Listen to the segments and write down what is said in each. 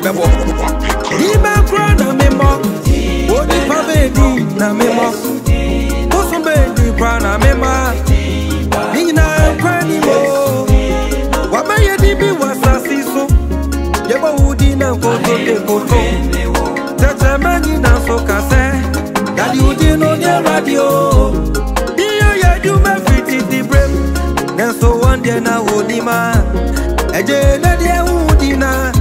yɛ bɛbɔ. Yíma kúrò na mi mọ̀, onipa bẹ́ẹ̀ di na mi mọ̀, kóso bẹ́ẹ̀ kura na mi ma, ní nyinaa kúrò ni mo. Wàbẹ̀yẹ di bi wà sasi so, yẹ́bọ̀ wù di na nkoto de koko. Tẹ̀tẹ̀ mẹ́rin na so kàsẹ́, yàdí udi no ní radio. Iyọ̀ yẹ ju mẹ́fì fiti di brem, nẹ̀ so na wò ní ma, ẹ̀jẹ̀ náà diẹ wù di na.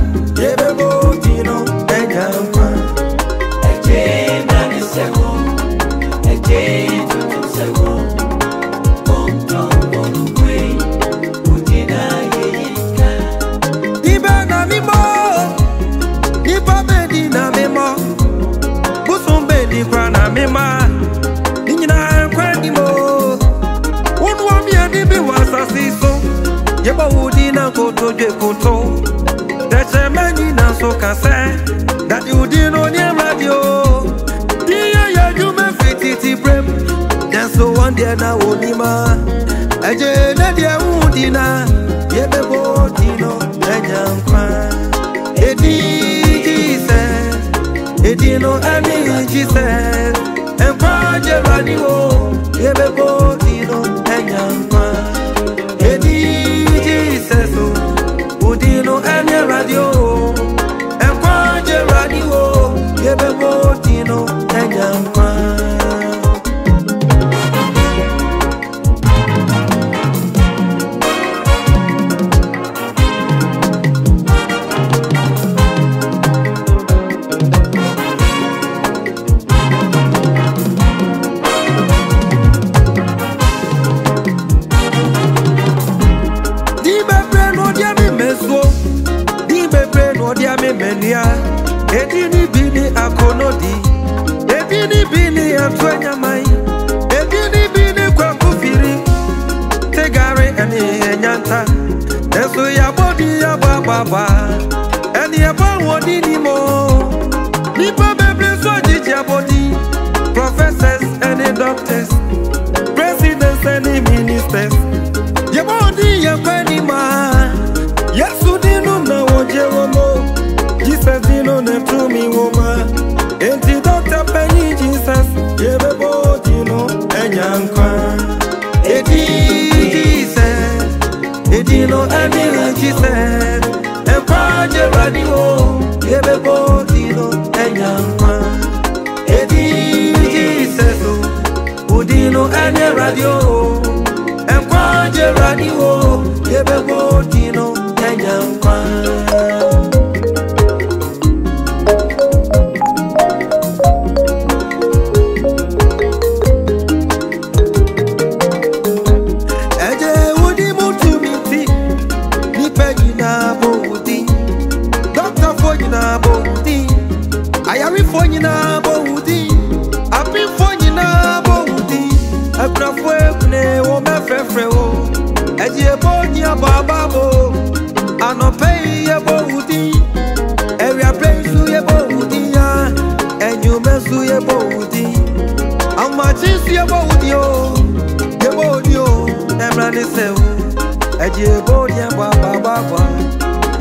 yekpɔ wu di na koto dzoe koto tɛtsɛ mɛnyi na so kasɛ gati wu di no nye mladi o diya yadu mefi titi brem nyaso wɔn deɛ na wo ni ma ɛdze ne deɛ wu di e na yebe bo di no ɛnya e nkwa edi jisɛ edi no ɛni e jisɛ nkwa jɛ ba ni wo yebe bo di no ɛnya nkwa. menia edini bini akonodi edini bini atuenyamai edini bini kwakufiri tegari ɛni ɛnyanta ɛso yabodi yabagbagba ɛni ɛbɔ wɔdi ni mo nipa bebree so jijabodi professors ɛni doctors presidents ɛni through me woman Enti doctor penny Jesus Yebe boti no enyankwa Eti Jesus Eti no emila Jesus radio. jerani wo Yebe boti no enyankwa Eti Jesus Udi no ene radio Empa jerani wo Yebe boti no mani sewu eji ebo di agba agba agba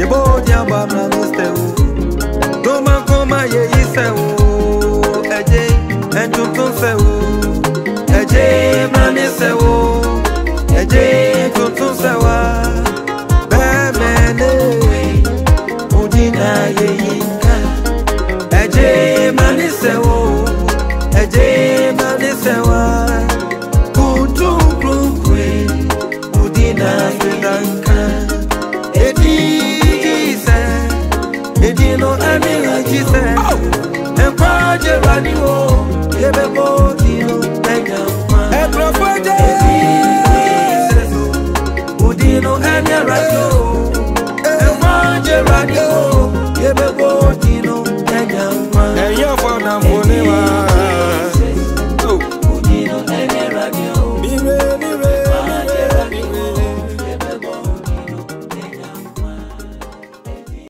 ebo di agba na mi sewu doma koma ye yi sewu eje entuntun sewu eje mani sewu eje entuntun sewa bẹẹmẹlẹ odina ye yi nka eje mani sewu. bani wo ebe ko ti lo ẹja ma. ẹ̀kọ́ fọ́jà. èmi ìṣẹ̀sọ̀ òdìnnú ẹni radio ẹ̀fọ́ jẹ́ radio ebe ko ti lo ẹja ma. ẹ̀yin ọ̀fọ̀ náà fún ni wá.